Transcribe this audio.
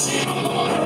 しいもの